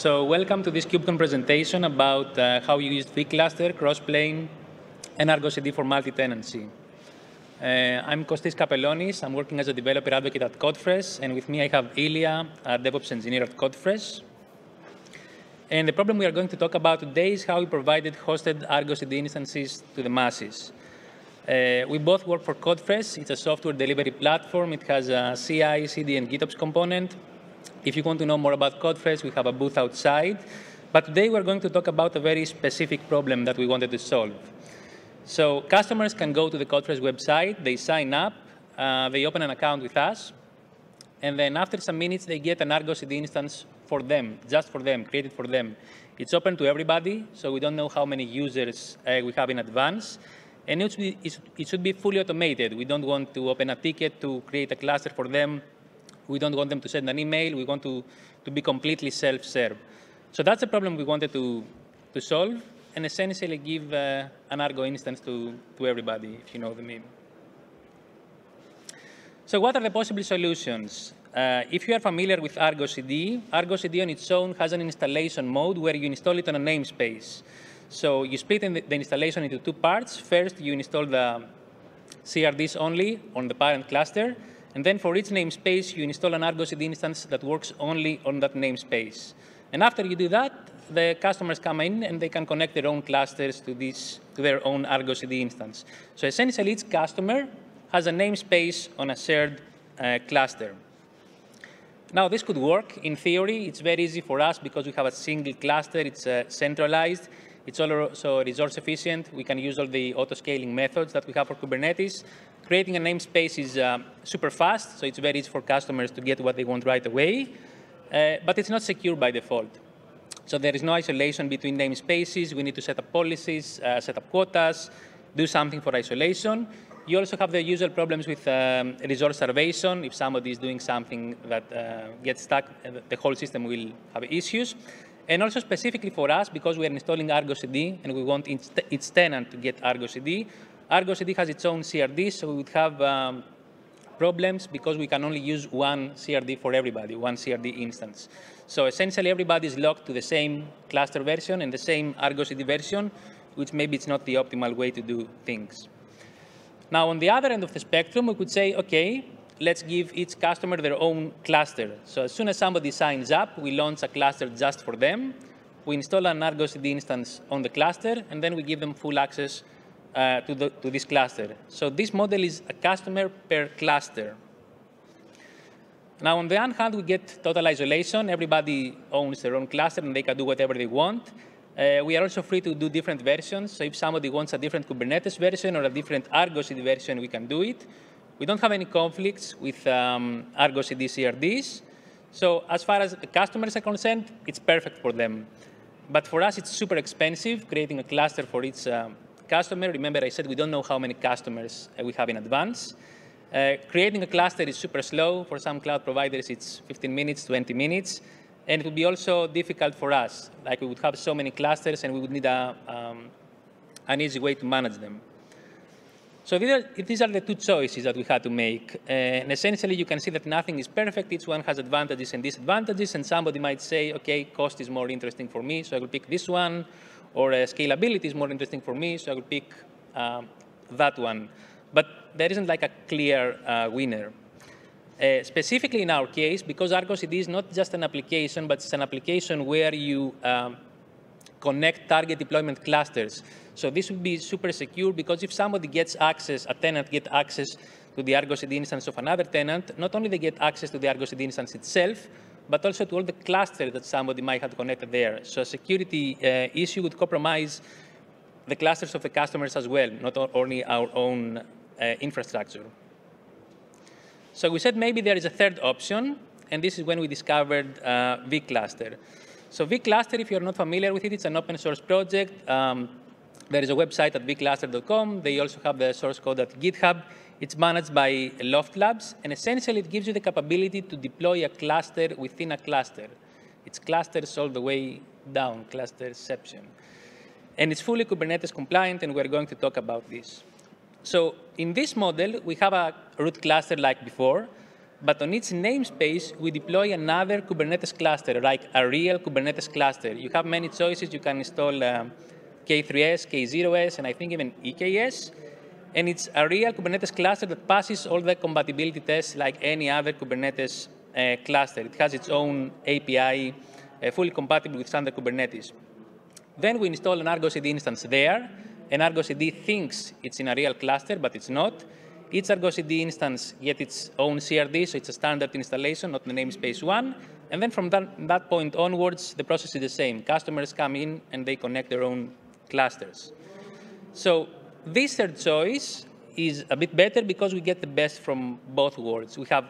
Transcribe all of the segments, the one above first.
So welcome to this KubeCon presentation about uh, how you use vCluster, Crossplane, and Argo CD for multi-tenancy. Uh, I'm Kostis Kapelonis. I'm working as a developer advocate at Codefresh, and with me I have Ilia, a DevOps engineer at Codefresh. And the problem we are going to talk about today is how we provided hosted Argo CD instances to the masses. Uh, we both work for Codefresh. It's a software delivery platform. It has a CI, CD, and GitOps component. If you want to know more about Codefresh, we have a booth outside. But today we're going to talk about a very specific problem that we wanted to solve. So customers can go to the Codefresh website, they sign up, uh, they open an account with us, and then after some minutes, they get an Argo CD instance for them, just for them, created for them. It's open to everybody, so we don't know how many users uh, we have in advance. And it should, be, it should be fully automated. We don't want to open a ticket to create a cluster for them. We don't want them to send an email. We want to, to be completely self-serve. So that's the problem we wanted to, to solve and essentially give uh, an Argo instance to, to everybody, if you know the meme. So what are the possible solutions? Uh, if you are familiar with Argo CD, Argo CD on its own has an installation mode where you install it on a namespace. So you split the, the installation into two parts. First, you install the CRDs only on the parent cluster, and then for each namespace, you install an Argo CD instance that works only on that namespace. And after you do that, the customers come in and they can connect their own clusters to, this, to their own Argo CD instance. So essentially, each customer has a namespace on a shared uh, cluster. Now, this could work. In theory, it's very easy for us because we have a single cluster. It's uh, centralized. It's also resource efficient. We can use all the auto-scaling methods that we have for Kubernetes. Creating a namespace is uh, super fast, so it's very easy for customers to get what they want right away. Uh, but it's not secure by default. So there is no isolation between namespaces. We need to set up policies, uh, set up quotas, do something for isolation. You also have the usual problems with um, resource starvation. If somebody is doing something that uh, gets stuck, uh, the whole system will have issues. And also specifically for us, because we are installing Argo CD and we want its, tenant to get Argo CD, Argo CD has its own CRD, so we would have um, problems because we can only use one CRD for everybody, one CRD instance. So essentially everybody is locked to the same cluster version and the same Argo CD version, which maybe it's not the optimal way to do things. Now, on the other end of the spectrum, we could say, OK, let's give each customer their own cluster. So as soon as somebody signs up, we launch a cluster just for them. We install an Argo CD instance on the cluster, and then we give them full access uh, to, the, to this cluster. So this model is a customer per cluster. Now, on the one hand, we get total isolation. Everybody owns their own cluster, and they can do whatever they want. Uh, we are also free to do different versions. So if somebody wants a different Kubernetes version or a different Argo CD version, we can do it. We don't have any conflicts with um, Argo CD CRDs. So as far as the customers are concerned, it's perfect for them. But for us, it's super expensive creating a cluster for each uh, customer. Remember, I said we don't know how many customers uh, we have in advance. Uh, creating a cluster is super slow. For some cloud providers, it's 15 minutes, 20 minutes. And it would be also difficult for us. Like we would have so many clusters and we would need a, um, an easy way to manage them. So these are, the two choices that we had to make. Uh, and essentially, you can see that nothing is perfect. Each one has advantages and disadvantages. And somebody might say, OK, cost is more interesting for me, so I will pick this one. Or uh, scalability is more interesting for me, so I will pick um, that one. But there isn't like a clear uh, winner. Uh, specifically in our case, because Argo CD is not just an application, but it's an application where you um, connect target deployment clusters. So this would be super secure because if somebody gets access, a tenant gets access to the Argo CD instance of another tenant, not only they get access to the Argo CD instance itself, but also to all the clusters that somebody might have connected there. So a security uh, issue would compromise the clusters of the customers as well, not only our own uh, infrastructure. So we said maybe there is a third option, and this is when we discovered uh, vCluster. So vCluster, if you're not familiar with it, it's an open source project. Um, there is a website at vcluster.com. They also have the source code at GitHub. It's managed by Loft Labs, and essentially it gives you the capability to deploy a cluster within a cluster. It's clusters all the way down, clusterception. And it's fully Kubernetes compliant, and we're going to talk about this. So in this model, we have a root cluster like before. But on each namespace, we deploy another Kubernetes cluster, like a real Kubernetes cluster. You have many choices. You can install um, K3s, K0s, and I think even EKS. And it's a real Kubernetes cluster that passes all the compatibility tests like any other Kubernetes uh, cluster. It has its own API, uh, fully compatible with standard Kubernetes. Then we install an Argo CD instance there, and Argo CD thinks it's in a real cluster, but it's not. Each Argo CD instance gets its own CRD, so it's a standard installation, not the namespace one. And then from that, that point onwards, the process is the same. Customers come in and they connect their own clusters. So this third choice is a bit better because we get the best from both worlds. We have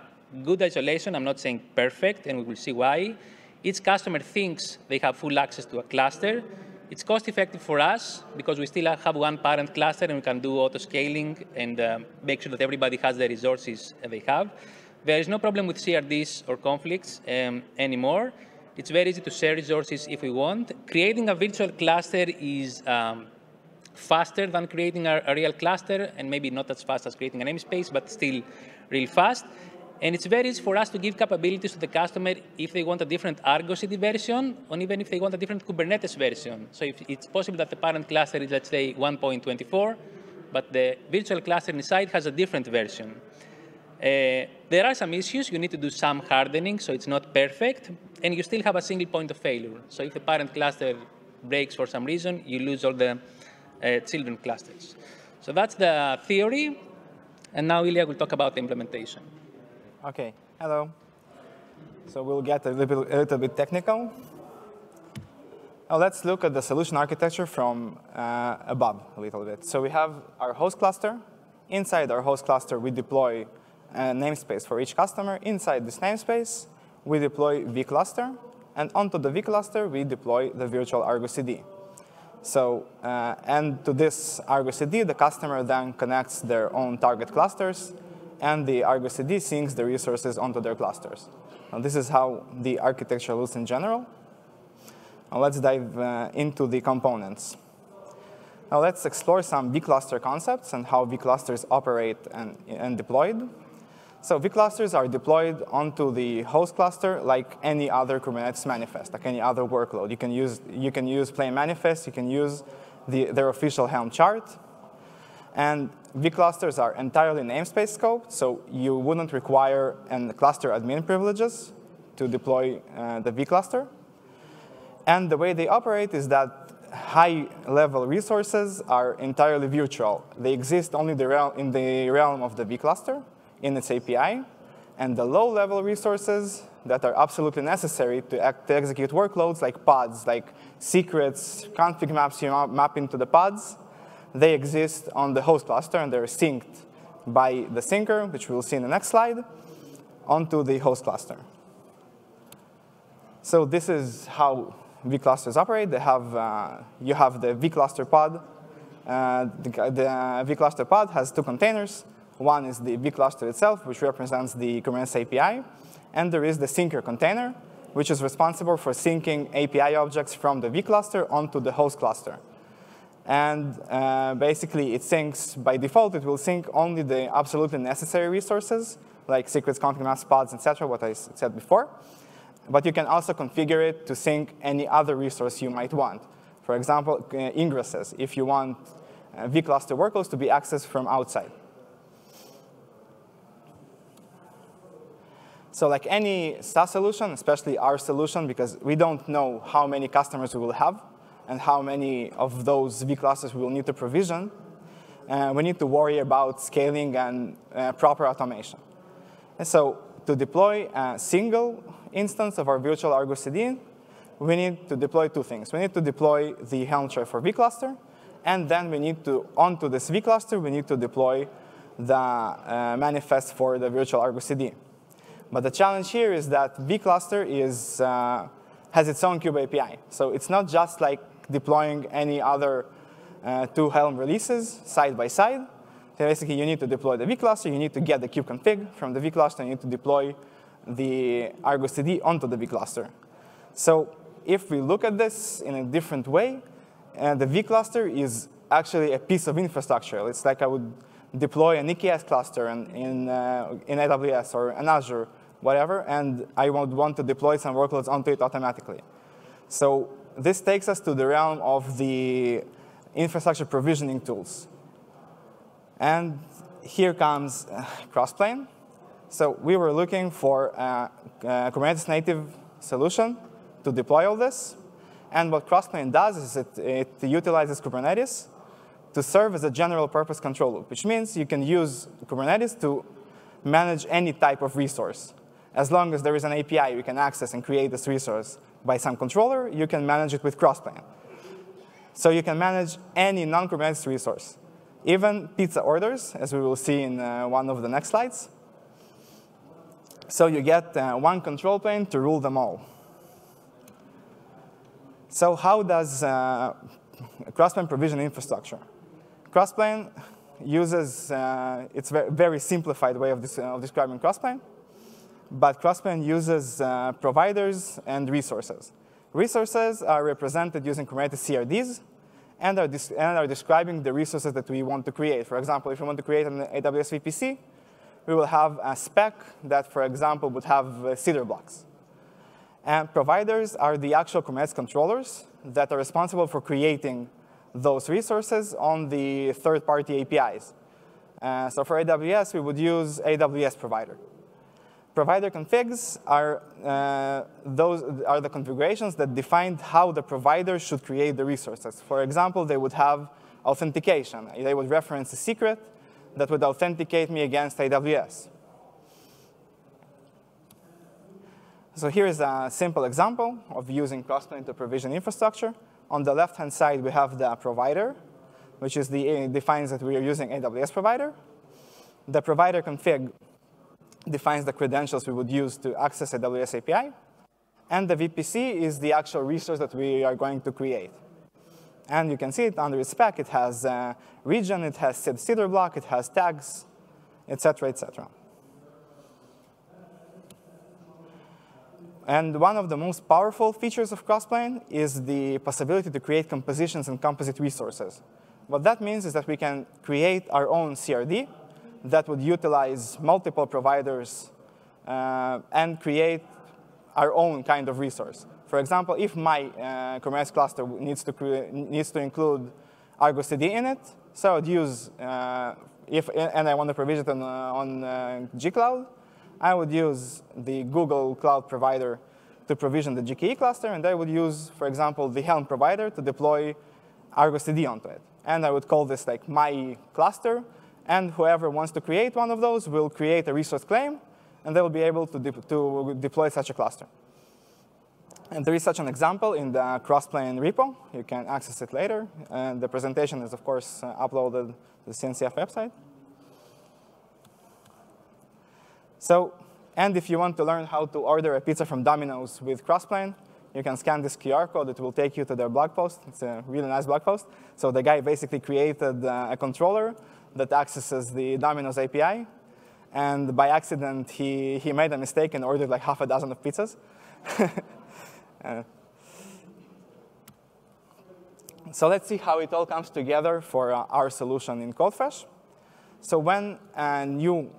good isolation, I'm not saying perfect, and we will see why. Each customer thinks they have full access to a cluster, it's cost effective for us because we still have one parent cluster and we can do auto scaling and uh, make sure that everybody has the resources they have. There is no problem with CRDs or conflicts um, anymore. It's very easy to share resources if we want. Creating a virtual cluster is um, faster than creating a, a, real cluster, and maybe not as fast as creating a namespace, but still real fast. And it's very easy for us to give capabilities to the customer if they want a different Argo CD version, or even if they want a different Kubernetes version. So if it's possible that the parent cluster is, let's say, 1.24, but the virtual cluster inside has a different version. Uh, there are some issues. You need to do some hardening, so it's not perfect, and you still have a single point of failure. So if the parent cluster breaks for some reason, you lose all the uh, children clusters. So that's the theory, and now Ilia will talk about the implementation. Okay, hello. So we'll get a little, a little bit technical. Now let's look at the solution architecture from uh, above a little bit. So we have our host cluster. Inside our host cluster, we deploy a namespace for each customer. Inside this namespace, we deploy vCluster. And onto the vCluster, we deploy the virtual Argo CD. So, uh, and to this Argo CD, the customer then connects their own target clusters and the Argo CD syncs the resources onto their clusters. This is how the architecture looks in general. Now, let's dive uh, into the components. Now, let's explore some vCluster concepts and how vClusters operate and, and deployed. So vClusters are deployed onto the host cluster like any other Kubernetes manifest, like any other workload. You can use, you can use plain manifest, you can use the, their official Helm chart, and vClusters are entirely namespace scoped, so you wouldn't require an cluster admin privileges to deploy uh, the vCluster. And the way they operate is that high-level resources are entirely virtual. They exist only the in the realm of the vCluster in its API. And the low-level resources that are absolutely necessary to, to execute workloads like pods, like secrets, config maps you map into the pods, they exist on the host cluster, and they're synced by the syncer, which we'll see in the next slide, onto the host cluster. So this is how vClusters operate. They have, uh, you have the vCluster pod. Uh, the, the vCluster pod has two containers. One is the vCluster itself, which represents the Kubernetes API. And there is the syncer container, which is responsible for syncing API objects from the vCluster onto the host cluster. And uh, basically, it syncs, by default, it will sync only the absolutely necessary resources, like secrets, config maps, pods, etc., what I said before. But you can also configure it to sync any other resource you might want. For example, uh, ingresses, if you want uh, vCluster workloads to be accessed from outside. So like any SaaS solution, especially our solution, because we don't know how many customers we will have, and how many of those vClusters we will need to provision, uh, we need to worry about scaling and uh, proper automation. And so to deploy a single instance of our virtual Argo CD, we need to deploy two things. We need to deploy the Helm chart for vCluster, and then we need to, onto this vCluster, we need to deploy the uh, manifest for the virtual Argo CD. But the challenge here is that vCluster is, uh, has its own kube API. So it's not just like deploying any other uh, two Helm releases side by side. So basically, you need to deploy the vCluster, you need to get the kubeconfig from the vCluster, and you need to deploy the Argo CD onto the vCluster. So if we look at this in a different way, uh, the vCluster is actually a piece of infrastructure. It's like I would deploy an EKS cluster in, in, uh, in AWS or in Azure, whatever, and I would want to deploy some workloads onto it automatically. So this takes us to the realm of the infrastructure provisioning tools. And here comes uh, Crossplane. So we were looking for a, a Kubernetes native solution to deploy all this. And what Crossplane does is it, it utilizes Kubernetes to serve as a general purpose control loop, which means you can use Kubernetes to manage any type of resource. As long as there is an API you can access and create this resource by some controller, you can manage it with Crossplane. So you can manage any non-Kubernetes resource, even pizza orders, as we will see in uh, one of the next slides. So you get uh, one control plane to rule them all. So how does uh, Crossplane provision infrastructure? Crossplane uses, uh, it's very simplified way of, this, of describing Crossplane, but Crossplane uses uh, providers and resources. Resources are represented using Kubernetes CRDs and are, and are describing the resources that we want to create. For example, if we want to create an AWS VPC, we will have a spec that, for example, would have uh, CIDR blocks. And providers are the actual Kubernetes controllers that are responsible for creating those resources on the third-party APIs. Uh, so for AWS, we would use AWS provider. Provider configs are, uh, those are the configurations that define how the provider should create the resources. For example, they would have authentication. They would reference a secret that would authenticate me against AWS. So here is a simple example of using Crossplane to provision infrastructure. On the left-hand side, we have the provider, which is the, defines that we are using AWS provider. The provider config defines the credentials we would use to access a AWS API. And the VPC is the actual resource that we are going to create. And you can see it under its spec. It has a region, it has CIDR block, it has tags, et cetera, et cetera. And one of the most powerful features of Crossplane is the possibility to create compositions and composite resources. What that means is that we can create our own CRD that would utilize multiple providers uh, and create our own kind of resource. For example, if my uh, Kubernetes cluster needs to, needs to include Argo CD in it, so I would use, uh, if, and I want to provision it on, uh, on uh, G-Cloud, I would use the Google Cloud provider to provision the GKE cluster, and I would use, for example, the Helm provider to deploy Argo CD onto it. And I would call this like my cluster, and whoever wants to create one of those will create a resource claim, and they will be able to, de to deploy such a cluster. And there is such an example in the Crossplane repo. You can access it later. And the presentation is, of course, uh, uploaded to the CNCF website. So, and if you want to learn how to order a pizza from Domino's with Crossplane, you can scan this QR code. It will take you to their blog post. It's a really nice blog post. So the guy basically created uh, a controller that accesses the Domino's API. And by accident, he, he made a mistake and ordered like half a dozen of pizzas. uh, so let's see how it all comes together for uh, our solution in CodeFresh. So when a new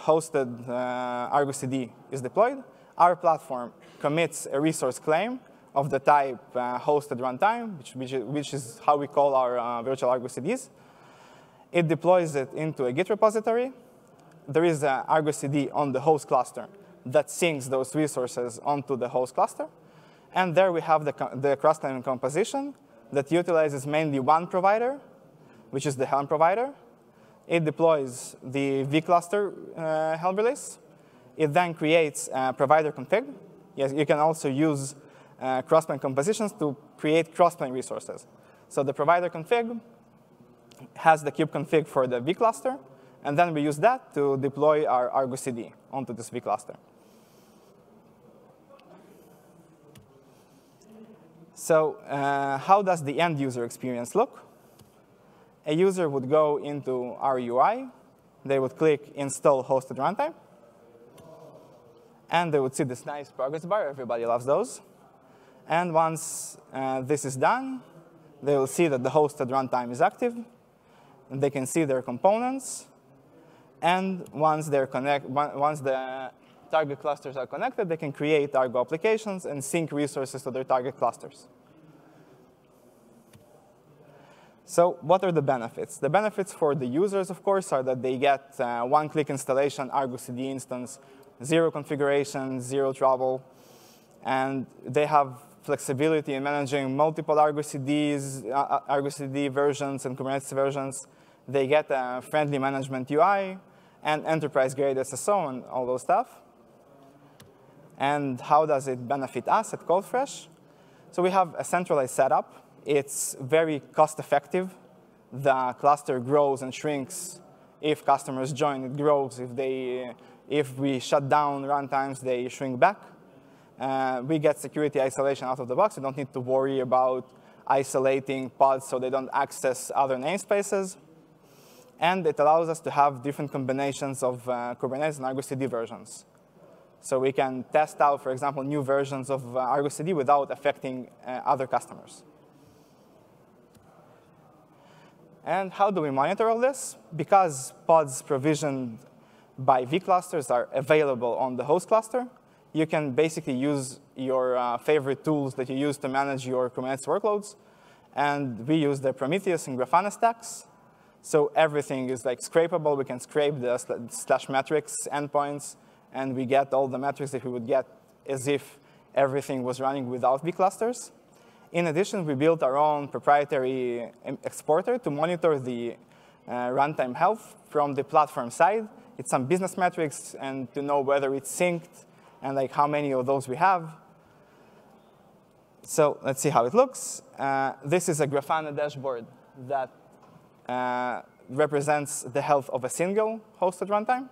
hosted uh, Argo CD is deployed, our platform commits a resource claim of the type uh, hosted runtime, which, which, which, is how we call our uh, virtual Argo CDs. It deploys it into a Git repository. There is an Argo CD on the host cluster that syncs those resources onto the host cluster. And there we have the, the cross-claim composition that utilizes mainly one provider, which is the Helm provider. It deploys the vCluster uh, Helm release. It then creates a provider config. Yes, you can also use uh, crossplane compositions to create crossplane resources. So the provider config has the kube config for the vCluster, and then we use that to deploy our Argo CD onto this vCluster. So uh, how does the end user experience look? A user would go into our UI. They would click install hosted runtime. And they would see this nice progress bar. Everybody loves those. And once uh, this is done, they will see that the hosted runtime is active. They can see their components. And once they're connect, once the target clusters are connected, they can create Argo applications and sync resources to their target clusters. So what are the benefits? The benefits for the users, of course, are that they get uh, one-click installation Argo CD instance, zero configuration, zero trouble, and they have flexibility in managing multiple Argo CDs, uh, uh, Argo CD versions and Kubernetes versions. They get a friendly management UI and enterprise-grade SSO and all those stuff. And how does it benefit us at CodeFresh? So we have a centralized setup it's very cost effective. The cluster grows and shrinks. If customers join, it grows. If, they, if we shut down runtimes, they shrink back. Uh, we get security isolation out of the box. We don't need to worry about isolating pods so they don't access other namespaces. And it allows us to have different combinations of uh, Kubernetes and Argo CD versions. So we can test out, for example, new versions of uh, Argo CD without affecting uh, other customers. And how do we monitor all this? Because pods provisioned by vClusters are available on the host cluster, you can basically use your uh, favorite tools that you use to manage your Kubernetes workloads. And we use the Prometheus and Grafana stacks. So everything is like scrapable. We can scrape the slash metrics endpoints, and we get all the metrics that we would get as if everything was running without vClusters. In addition, we built our own proprietary exporter to monitor the uh, runtime health from the platform side. It's some business metrics and to know whether it's synced and like how many of those we have. So let's see how it looks. Uh, this is a Grafana dashboard that Uh, represents the health of a single hosted runtime.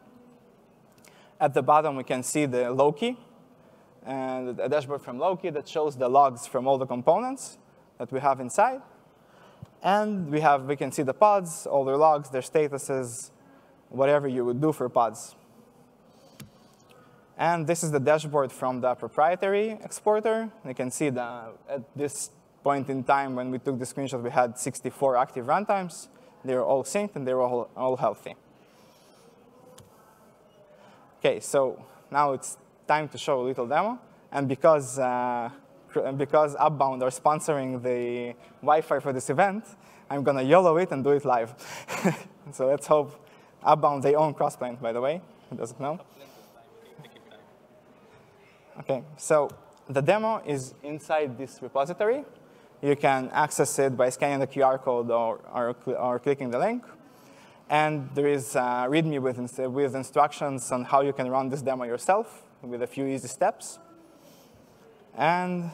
At the bottom, we can see the Loki, and a dashboard from Loki that shows the logs from all the components that we have inside. And we, have, we can see the pods, all their logs, their statuses, whatever you would do for pods. And this is the dashboard from the proprietary exporter. You can see that at this point in time when we took the screenshot, we had 64 active runtimes. They were all synced and they're all, all healthy. OK, so now it's time to show a little demo. And because, uh, because Upbound are sponsoring the Wi-Fi for this event, I'm going to YOLO it and do it live. so let's hope Upbound, they own Crossplane, by the way. Who doesn't know? OK, so the demo is inside this repository. You can access it by scanning the QR code or, or, or clicking the link. And there is a README with, with instructions on how you can run this demo yourself with a few easy steps. And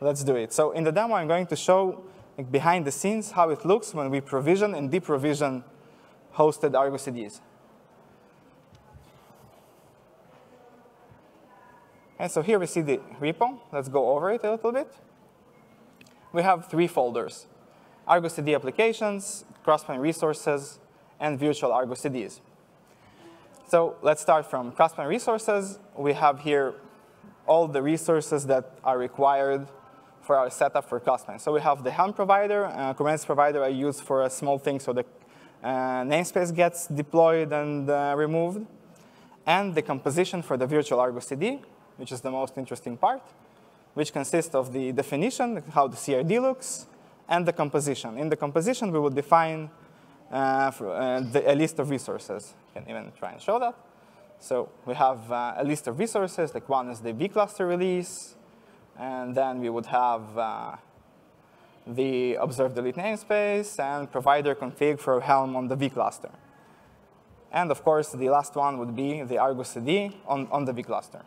let's do it. So in the demo, I'm going to show like, behind the scenes how it looks when we provision and deprovision hosted Argo CDs. And so here we see the repo. Let's go over it a little bit. We have three folders, Argo CD applications, Crossplane resources, and virtual Argo CDs. So let's start from Crossplane resources. We have here all the resources that are required for our setup for Crossplane. So we have the Helm provider, uh, Kubernetes provider I use for a small thing so the uh, namespace gets deployed and uh, removed, and the composition for the virtual Argo CD, which is the most interesting part, which consists of the definition, how the CRD looks, and the composition. In the composition, we will define uh, for, uh, the, a list of resources can even try and show that. So we have uh, a list of resources, like one is the vCluster release, and then we would have uh, the observe delete namespace and provider config for Helm on the vCluster. And of course, the last one would be the Argo CD on, on the vCluster.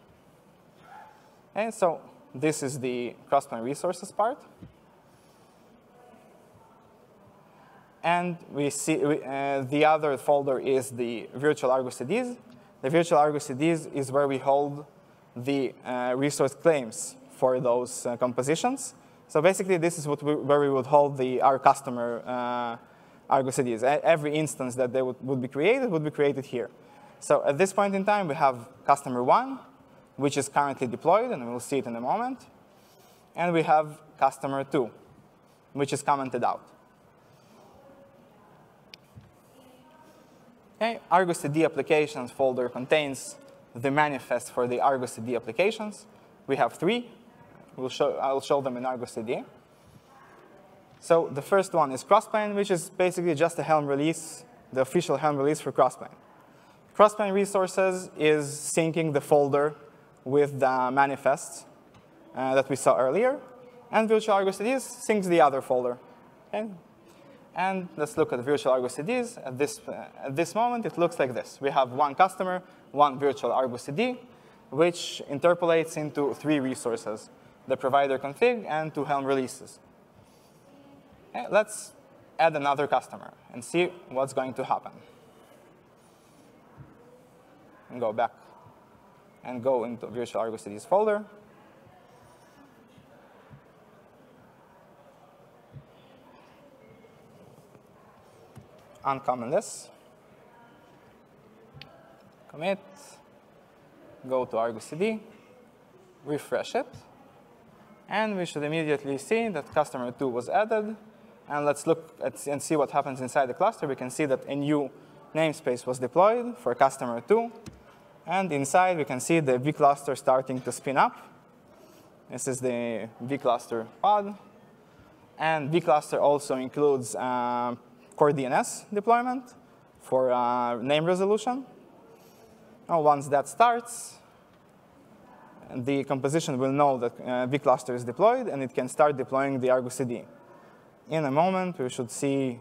And so this is the Crossplane resources part. And we see uh, the other folder is the virtual Argo CDs. The virtual Argo CDs is where we hold the uh, resource claims for those uh, compositions. So basically, this is what we, where we would hold the our customer uh, Argo CDs. Every instance that they would, would be created would be created here. So at this point in time, we have customer one, which is currently deployed, and we'll see it in a moment. And we have customer two, which is commented out. Okay, Argo CD applications folder contains the manifest for the Argo CD applications. We have three. We'll show, I'll show them in Argo CD. So the first one is Crossplane, which is basically just a Helm release, the official Helm release for Crossplane. Crossplane resources is syncing the folder with the manifests uh, that we saw earlier. And virtual Argo CDs syncs the other folder. Okay? And let's look at virtual Argo CDs. At this, uh, at this moment, it looks like this. We have one customer, one virtual Argo CD, which interpolates into three resources, the provider config and two Helm releases. Okay, let's add another customer and see what's going to happen. And go back and go into virtual Argo CDs folder. Uncomment this. Commit. Go to Argo CD. Refresh it. And we should immediately see that customer 2 was added and let's look at, and see what happens inside the cluster. We can see that a new namespace was deployed for customer 2. And inside, we can see the vCluster starting to spin up. This is the vCluster pod. And vCluster also includes uh, core DNS deployment for uh, name resolution. Now, once that starts, the composition will know that uh, vCluster is deployed, and it can start deploying the Argo CD in a moment, we should see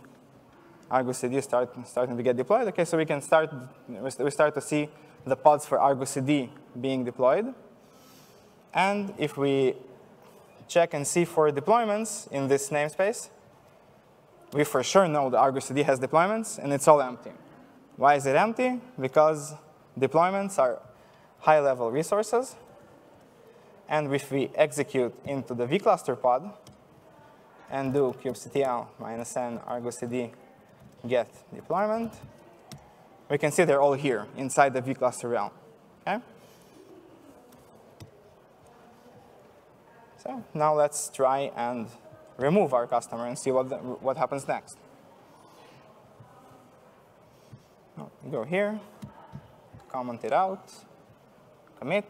Argo CD start, starting to get deployed. Okay, so we can start, we start to see the pods for Argo CD being deployed. And if we check and see for deployments in this namespace, we for sure know the Argo CD has deployments, and it's all empty. Why is it empty? Because deployments are high-level resources. And if we execute into the vCluster pod, and do kubectl minus n argo cd get deployment, we can see they're all here inside the vCluster realm. Okay? So now let's try and remove our customer and see what, the, what happens next. Oh, go here, comment it out, commit,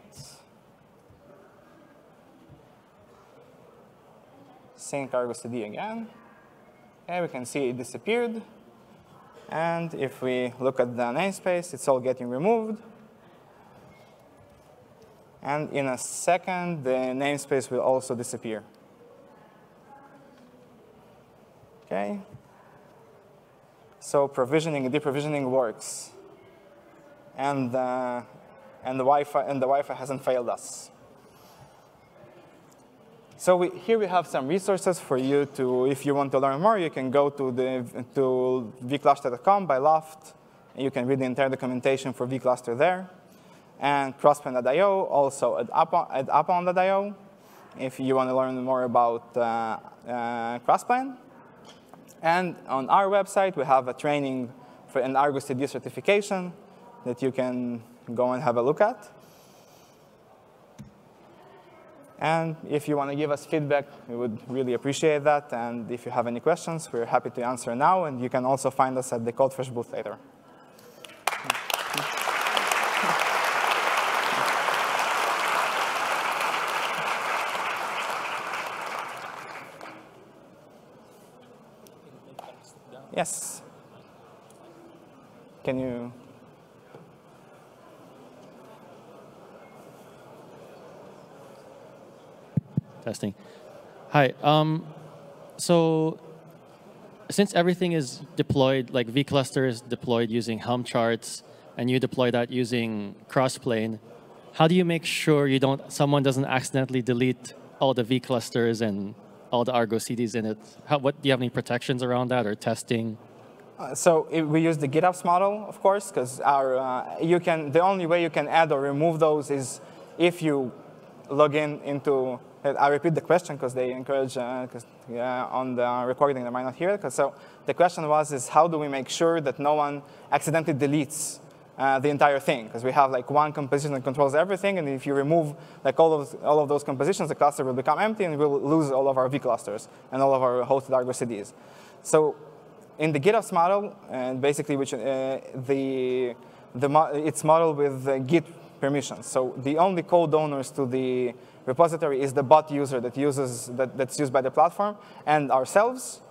sync Argo CD again. Okay, we can see it disappeared. And if we look at the namespace, it's all getting removed. And in a second, the namespace will also disappear. Okay. So provisioning and deprovisioning works. And, uh, and, the Wi-Fi, and the Wi-Fi hasn't failed us. So we, here we have some resources for you to, if you want to learn more, you can go to, the, to vcluster.com by Loft, and you can read the entire documentation for vCluster there. And crossplane.io, also at, upbound.io, if you want to learn more about uh, uh, Crossplane. And on our website, we have a training for an Argo CD certification that you can go and have a look at. And if you want to give us feedback, we would really appreciate that. And if you have any questions, we're happy to answer now. And you can also find us at the CodeFresh booth later. Yes. Can you Testing. Hi. Um, so since everything is deployed, like vCluster is deployed using Helm charts, and you deploy that using Crossplane, how do you make sure you don't someone doesn't accidentally delete all the vClusters and all the Argo CDs in it? How, what do you have any protections around that or testing? Uh, so we use the GitOps model, of course, because our uh, you can the only way you can add or remove those is if you log in into I repeat the question because they encourage, uh, on the recording they might not hear it. So the question was, is how do we make sure that no one accidentally deletes uh, the entire thing? Because we have like one composition that controls everything, and if you remove like all of, all of those compositions, the cluster will become empty, and we'll lose all of our vClusters and all of our hosted Argo CDs. So in the GitOps model, and basically which uh, the the mo it's modeled with Git permissions. So the only code owners to the repository is the bot user that uses that, that's used by the platform and ourselves.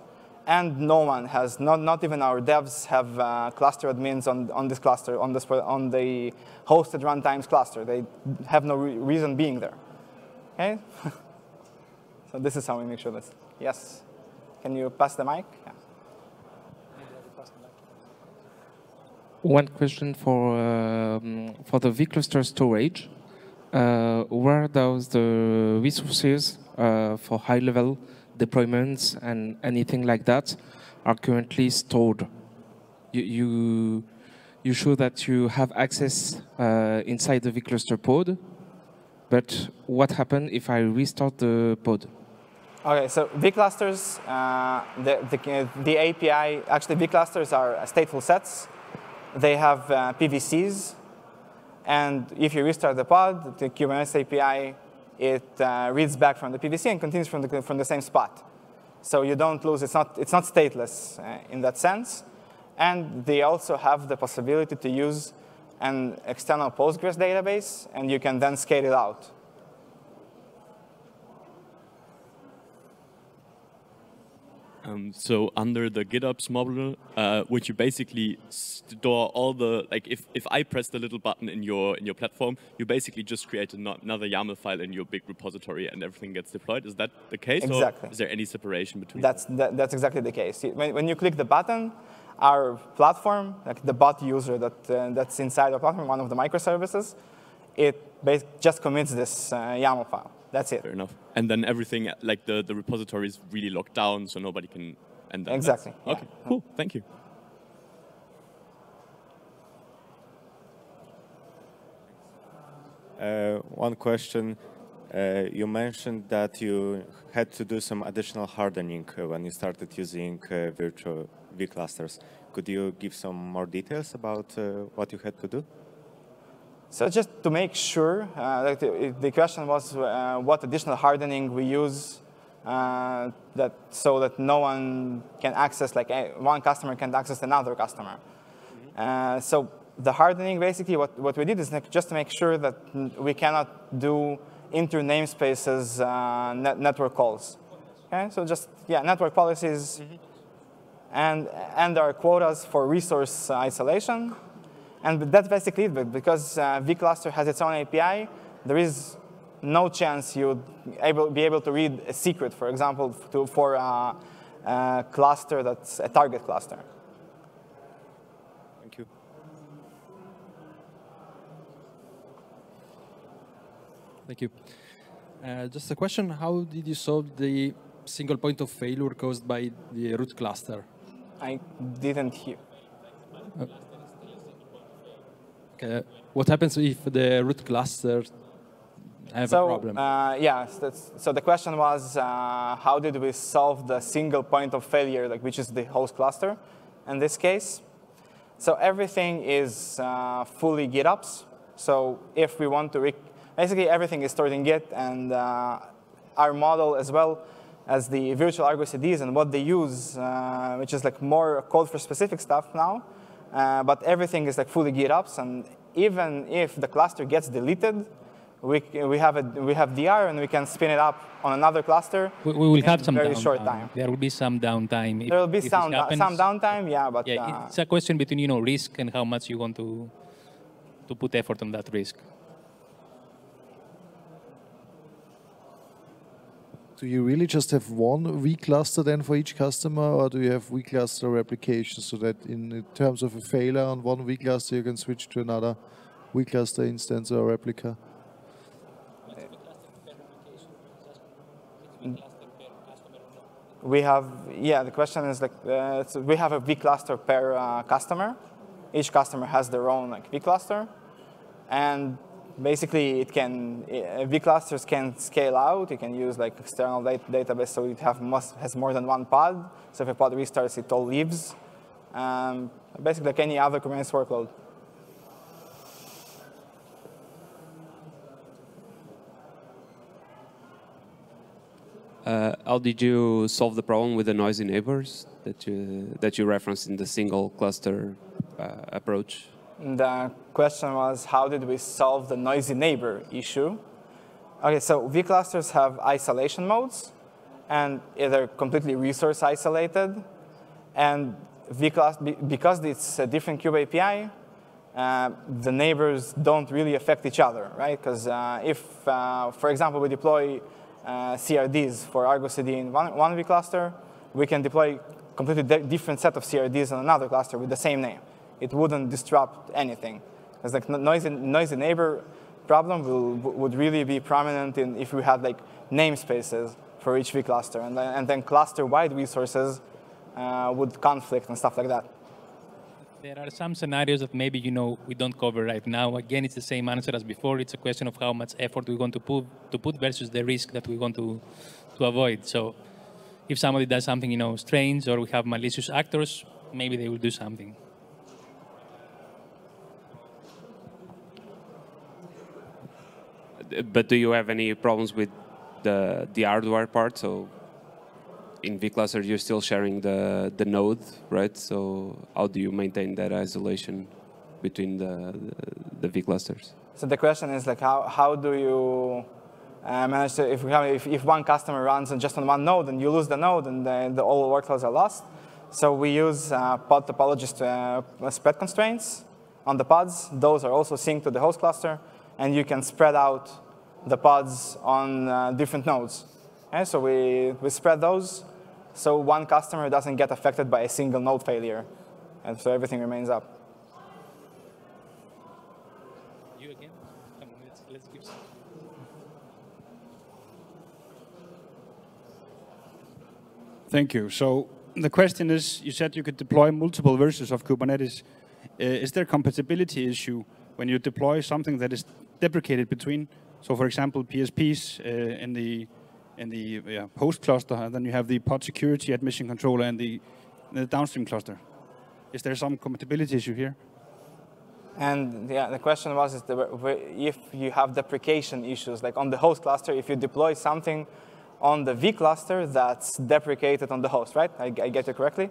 And no one has, not, not even our devs have uh, cluster admins on, on this cluster, on, this, on the hosted runtimes cluster. They have no re reason being there. Okay? so this is how we make sure this. Yes? Can you pass the mic? Yeah. One question for, um, for the vCluster storage. Uh, where does the resources uh, for high-level deployments and anything like that are currently stored. You, you, you show that you have access uh, inside the vCluster pod, but what happens if I restart the pod? Okay, so vClusters, uh, the, the, the, API, actually vClusters are stateful sets. They have uh, PVCs, and if you restart the pod, the Kubernetes API it uh, reads back from the PVC and continues from the, from the same spot. So you don't lose, it's not, it's not stateless uh, in that sense. And they also have the possibility to use an external Postgres database, and you can then scale it out. Um, so under the GitOps model, uh, which you basically store all the like, if, if I press the little button in your in your platform, you basically just create another YAML file in your big repository, and everything gets deployed. Is that the case? Exactly. Or is there any separation between? That's that, that's exactly the case. When, when you click the button, our platform, like the bot user that uh, that's inside our platform, one of the microservices, it just commits this uh, YAML file. That's it. Fair enough. And then everything, like the, the repository is really locked down, so nobody can. And exactly. Okay, yeah. cool. Thank you. Uh, one question. Uh, you mentioned that you had to do some additional hardening uh, when you started using uh, virtual vClusters. Could you give some more details about uh, what you had to do? So just to make sure, uh, the, the, question was uh, what additional hardening we use uh, that so that no one can access, like one customer can access another customer. Mm-hmm. so the hardening, basically, what, what we did is just to make sure that we cannot do inter namespaces uh, net network calls. Okay, so just yeah, network policies, mm -hmm. and and there are quotas for resource isolation. And that's basically it. Because uh, vCluster has its own API, there is no chance you would able, be able to read a secret, for example, to, for a, a cluster that's a target cluster. Thank you. Thank you. Uh, just a question, how did you solve the single point of failure caused by the root cluster? I didn't hear. Uh, Okay. What happens if the root cluster have so, a problem? Uh, yeah, so the question was, uh, how did we solve the single point of failure, like which is the host cluster in this case? So everything is uh, fully GitOps. So if we want to, basically everything is stored in Git, and uh, our model as well as the virtual Argo CDs and what they use, uh, which is like more code for specific stuff now, uh, but everything is like fully geared up, and even if the cluster gets deleted, we, we, have a, we have DR and we can spin it up on another cluster. We, we will have some very downtime. short time. There will be some downtime. If, there will be some, some downtime, yeah, but yeah, uh, it's a question between you know risk and how much you want to to put effort on that risk. Do you really just have one vCluster then for each customer, or do you have vCluster replications so that in terms of a failure on one vCluster, you can switch to another vCluster instance or replica? We have, yeah, the question is like, uh, so we have a vCluster per uh, customer. Each customer has their own like vCluster. And basically it can uh, vclusters can scale out. You can use like external dat database so it have must, has more than one pod. So if a pod restarts it all leaves. Um, basically like any other kubernetes workload. Uh, how did you solve the problem with the noisy neighbors that you that you referenced in the single cluster uh, approach? The question was how did we solve the noisy neighbor issue? Okay, so vClusters have isolation modes, and they're completely resource isolated. And vClusters, because it's a different kube API, uh, the neighbors don't really affect each other, right? Because uh, if, uh, for example, we deploy uh, CRDs for Argo CD in one, one vCluster, we can deploy completely different set of CRDs in another cluster with the same name. It wouldn't disrupt anything. It's like noisy, noisy neighbor problem will, would really be prominent in if we had like namespaces for each vCluster, and then, and then cluster-wide resources uh, would conflict and stuff like that. There are some scenarios that maybe you know we don't cover right now. Again, it's the same answer as before. It's a question of how much effort we want to put to put versus the risk that we want to to avoid. So, if somebody does something you know strange or we have malicious actors, maybe they will do something. But do you have any problems with the the hardware part? So in vCluster, you're still sharing the the node, right? So how do you maintain that isolation between the the, the vClusters? So the question is like how how do you uh, manage to, if have if, if one customer runs just on one node and you lose the node and the, the all workloads are lost. So we use uh, pod topology uh, spread constraints on the pods. Those are also synced to the host cluster and you can spread out the pods on uh, different nodes. Okay, so we, we spread those so one customer doesn't get affected by a single node failure, and so everything remains up. You again? Come on, let's, let's give some. Thank you. So the question is, you said you could deploy multiple versions of Kubernetes. Uh, is there a compatibility issue when you deploy something that is deprecated between. So for example, PSPs uh, in the in the yeah, host cluster, and then you have the pod security admission controller and the, the downstream cluster. Is there some compatibility issue here? And yeah, the question was if you have deprecation issues, like on the host cluster, if you deploy something on the vCluster that's deprecated on the host, right? I, I get it correctly.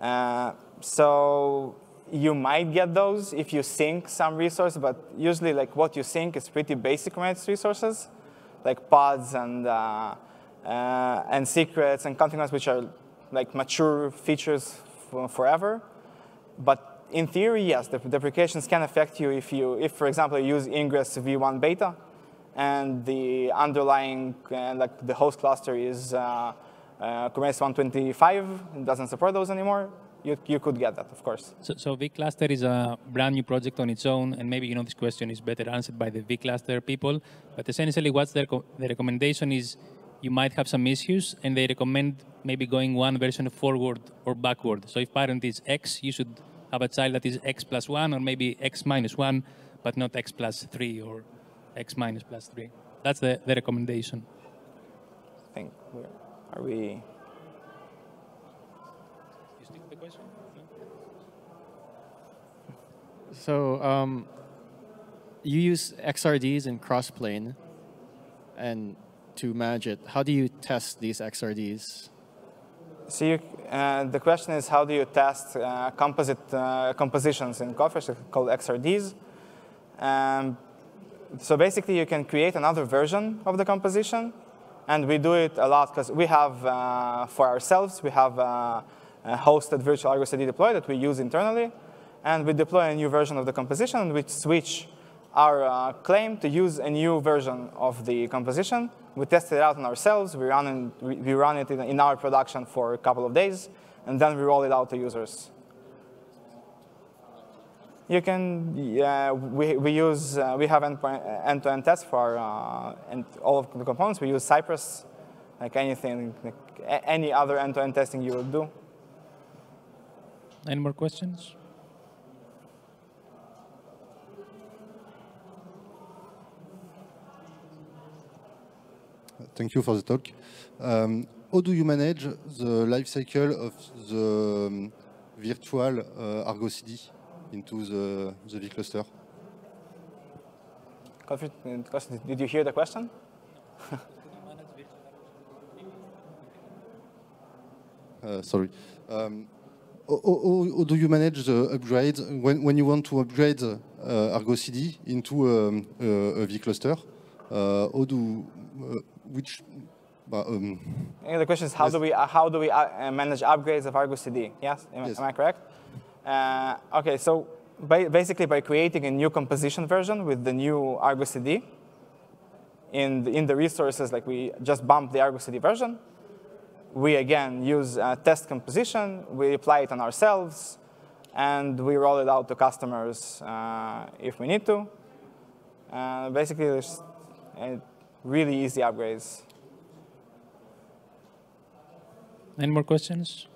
Uh, so you might get those if you sync some resource, but usually like what you sync is pretty basic Kubernetes resources, like pods and, uh, uh, and secrets and continuous, which are like mature features forever. But in theory, yes, the deprecations can affect you if you, if for example, you use Ingress v1 beta and the underlying, uh, like the host cluster is uh, uh, Kubernetes 125, it doesn't support those anymore, you, you could get that, of course. So, so vCluster is a brand new project on its own, and maybe you know this question is better answered by the vCluster people. But essentially, what's their the recommendation is you might have some issues, and they recommend maybe going one version forward or backward. So if parent is X, you should have a child that is X plus one, or maybe X minus one, but not X plus three or X minus plus three. That's the, the recommendation. I think, are we So um, you use XRDs in Crossplane, and to manage it, how do you test these XRDs? So you, uh, the question is, how do you test uh, composite uh, compositions in Codefresh called XRDs? Um, so basically, you can create another version of the composition, and we do it a lot because we have, uh, for ourselves, we have uh, a hosted virtual Argo CD deploy that we use internally, and we deploy a new version of the composition, and we switch our uh, claim to use a new version of the composition. We test it out on ourselves. We run, in, we run it in, in, our production for a couple of days, and then we roll it out to users. You can, yeah, we, we use, uh, we have end-to-end -end tests for uh, and all of the components. We use Cypress, like anything, like any other end-to-end -end testing you would do. Any more questions? Thank you for the talk. Um, how do you manage the life cycle of the um, virtual uh, Argo CD into the, the vCluster? Did you hear the question? uh, sorry. Um, how, how, do you manage the upgrade when, when you want to upgrade uh, Argo CD into um, a, vCluster? Uh, how do uh, which? Um, the question is how do we uh, how do we manage upgrades of Argo CD? Yes, am, yes. am I correct? okay, so by, basically by creating a new composition version with the new Argo CD. In the, in the resources, like we just bump the Argo CD version, we again use test composition, we apply it on ourselves, and we roll it out to customers uh, if we need to. Uh, basically, there's uh, really easy upgrades. Any more questions?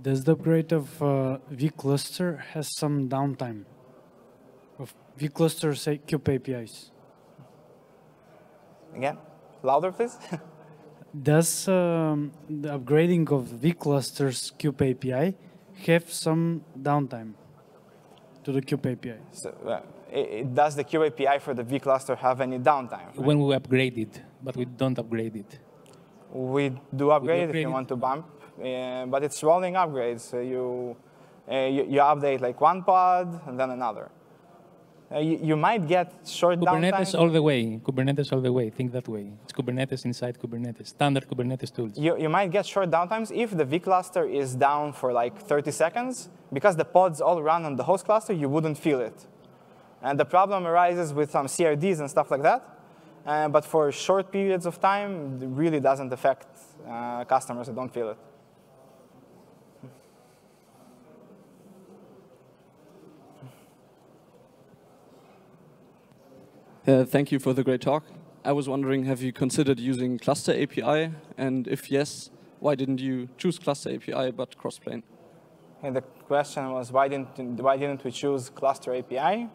Does the upgrade of uh, vCluster has some downtime of vCluster say kube APIs? Again, louder, please. Does um, the upgrading of vCluster's kube API have some downtime to the kube API? So, uh, it, does the kube API for the vCluster have any downtime? Right? When we upgrade it, but we don't upgrade it. We do upgrade, we do upgrade if you want to bump uh, but it's rolling upgrades. So you, uh, you, you, update like one pod and then another. Uh, you, you, might get short downtimes. Kubernetes downtime. all the way. Kubernetes all the way. Think that way. It's Kubernetes inside Kubernetes. Standard Kubernetes tools. You, you might get short downtimes if the vCluster is down for like 30 seconds. Because the pods all run on the host cluster, you wouldn't feel it. And the problem arises with some CRDs and stuff like that. Uh, but for short periods of time, it really doesn't affect uh, customers that don't feel it. Uh, thank you for the great talk. I was wondering, have you considered using Cluster API? And if yes, why didn't you choose Cluster API but Crossplane? And the question was, why didn't, why didn't we choose Cluster API?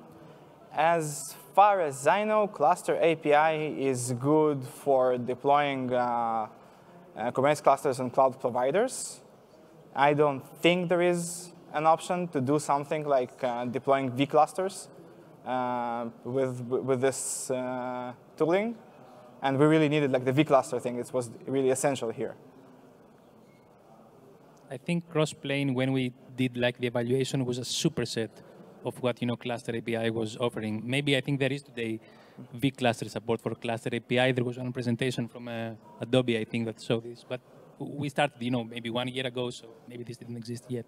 As far as I know, Cluster API is good for deploying uh, uh, Kubernetes clusters on cloud providers. I don't think there is an option to do something like uh, deploying vClusters uh, with, with this uh, tooling. And we really needed like the vCluster thing. It was really essential here. I think Crossplane, when we did like the evaluation, was a superset of what you know Cluster API was offering. Maybe I think there is today vCluster support for Cluster API. There was one presentation from uh, Adobe, I think, that showed this. But we started, you know, maybe one year ago, so maybe this didn't exist yet.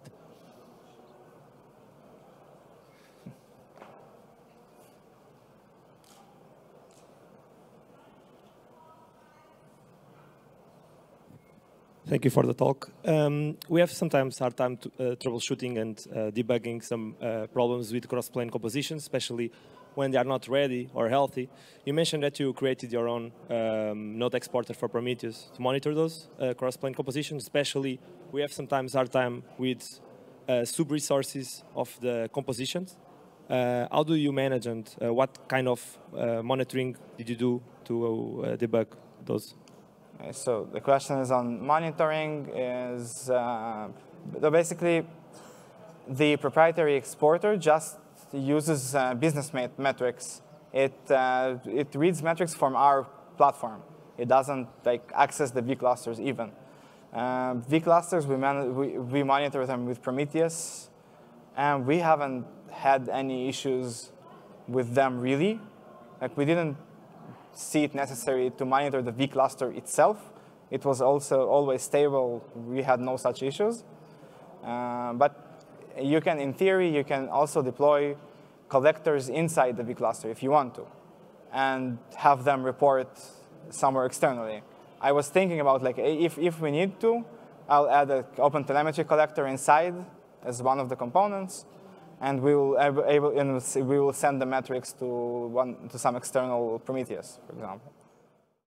Thank you for the talk. Um, we have sometimes hard time to, uh, troubleshooting and uh, debugging some uh, problems with Crossplane compositions, especially when they are not ready or healthy. You mentioned that you created your own um, node exporter for Prometheus to monitor those uh, Crossplane compositions, especially we have sometimes hard time with uh, sub-resources of the compositions. Uh, how do you manage and what kind of monitoring did you do to debug those? So the question is on monitoring is uh, basically the proprietary exporter just uses uh, business met metrics. It, uh, it reads metrics from our platform. It doesn't like access the vClusters even. Uh, vClusters, we, we, we monitor them with Prometheus, and we haven't had any issues with them really. Like we didn't see it necessary to monitor the vCluster itself. It was also always stable. We had no such issues. Uh, but you can, in theory, you can also deploy collectors inside the vCluster if you want to, and have them report somewhere externally. I was thinking about like if, if we need to, I'll add an OpenTelemetry collector inside as one of the components, and we will able, we will send the metrics to one to some external Prometheus, for example.